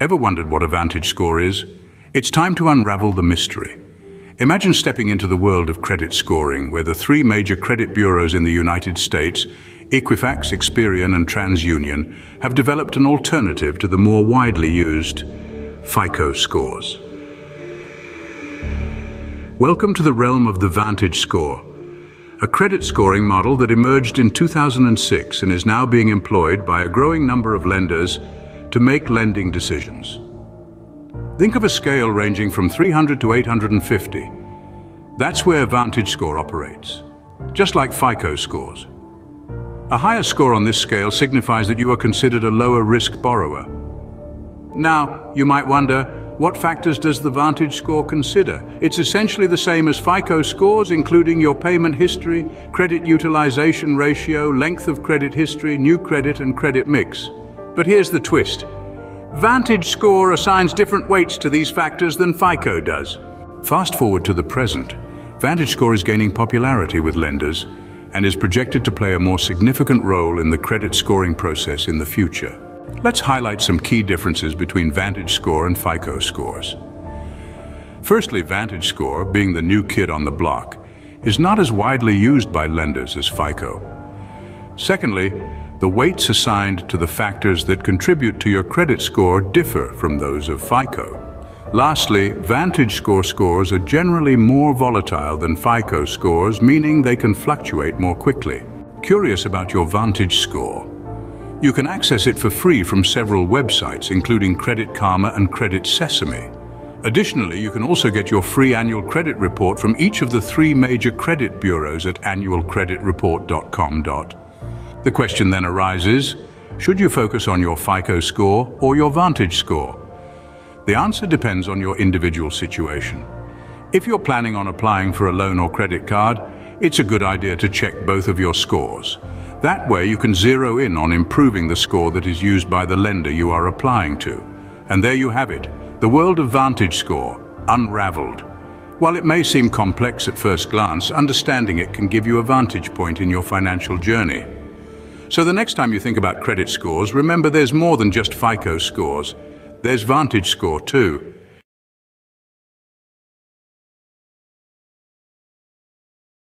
Ever wondered what a Vantage score is? It's time to unravel the mystery. Imagine stepping into the world of credit scoring, where the three major credit bureaus in the United States, Equifax, Experian, and TransUnion, have developed an alternative to the more widely used FICO scores. Welcome to the realm of the Vantage score, a credit scoring model that emerged in 2006 and is now being employed by a growing number of lenders to make lending decisions. Think of a scale ranging from 300 to 850. That's where Vantage Score operates, just like FICO scores. A higher score on this scale signifies that you are considered a lower risk borrower. Now, you might wonder, what factors does the Vantage score consider? It's essentially the same as FICO scores, including your payment history, credit utilization ratio, length of credit history, new credit and credit mix. But here's the twist. Vantage score assigns different weights to these factors than FICO does. Fast forward to the present. Vantage score is gaining popularity with lenders and is projected to play a more significant role in the credit scoring process in the future. Let's highlight some key differences between Vantage Score and FICO scores. Firstly, Vantage Score, being the new kid on the block, is not as widely used by lenders as FICO. Secondly, the weights assigned to the factors that contribute to your credit score differ from those of FICO. Lastly, Vantage Score scores are generally more volatile than FICO scores, meaning they can fluctuate more quickly. Curious about your Vantage Score? You can access it for free from several websites, including Credit Karma and Credit Sesame. Additionally, you can also get your free annual credit report from each of the three major credit bureaus at annualcreditreport.com. The question then arises, should you focus on your FICO score or your Vantage score? The answer depends on your individual situation. If you're planning on applying for a loan or credit card, it's a good idea to check both of your scores. That way you can zero in on improving the score that is used by the lender you are applying to. And there you have it, the world of Vantage Score, unraveled. While it may seem complex at first glance, understanding it can give you a vantage point in your financial journey. So the next time you think about credit scores, remember there's more than just FICO scores. There's Vantage Score too.